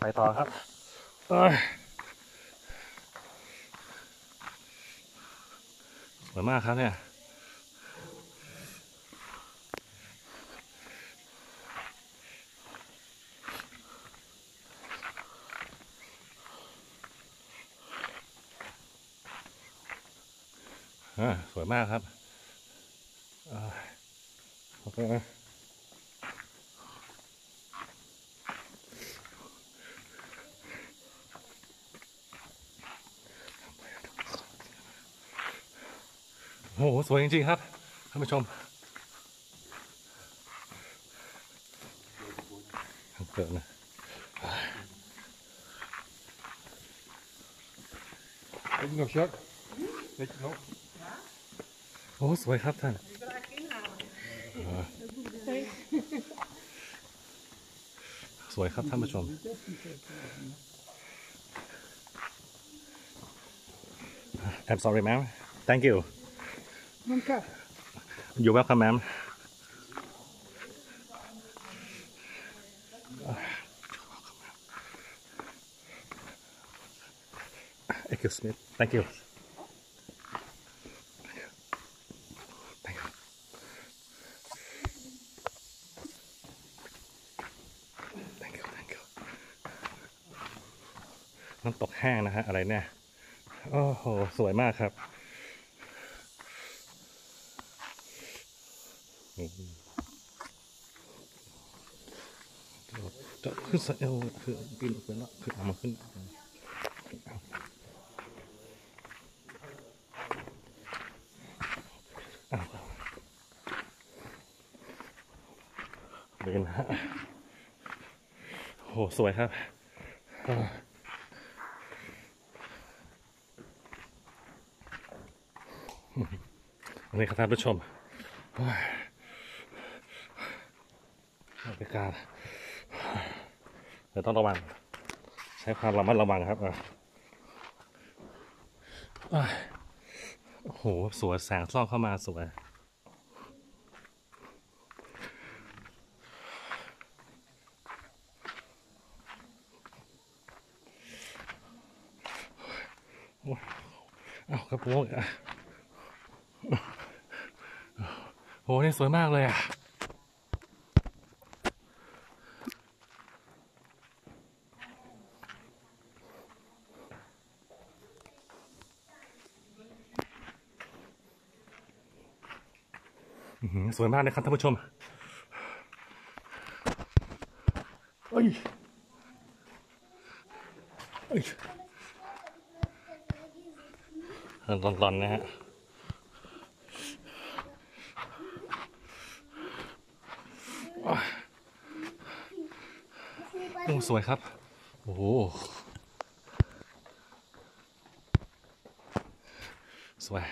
ไปต่อครับสวยมากครับเนี่ยสวยมากครับโอเค โอ้โหสวยจริง ๆ ครับท่านผู้ชมเกิดนะ Heb je nog Jacques? Weet je nog? โอ้สวยครับท่านสวยครับท่านผู้ชม I'm sorry ma'am thank you อยู่แบบครับแม่เอ็กซ์สมิธ thank you น้ำตกแห้งนะฮะ อะไรเนี่ย โอ้โห สวยมากครับอืม จะขึ้นสะเอวคือปีนขึ้นแล้วคือเอามาขึ้นเดินฮะโห สวยครับอันนี้ครับท่านผู้ชมากาศเดี๋ยวต้องระวัง ใช้ความระมัดระวังครับอะโอ้โห สวยแสงส่องเข้ามาสวยอ้ากระโปรงอะโหนี่สวยมากเลยอะ สวยมากเลยครับท่านผู้ชมเอ้ยเอ้ยร้อนๆนะฮะโอ้สวยครับ โอ้โหสวย